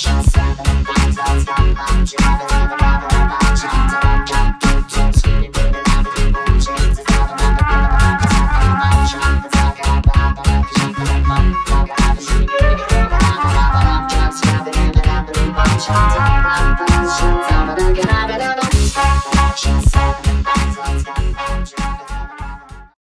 Just stop, stop, stop, stop, stop,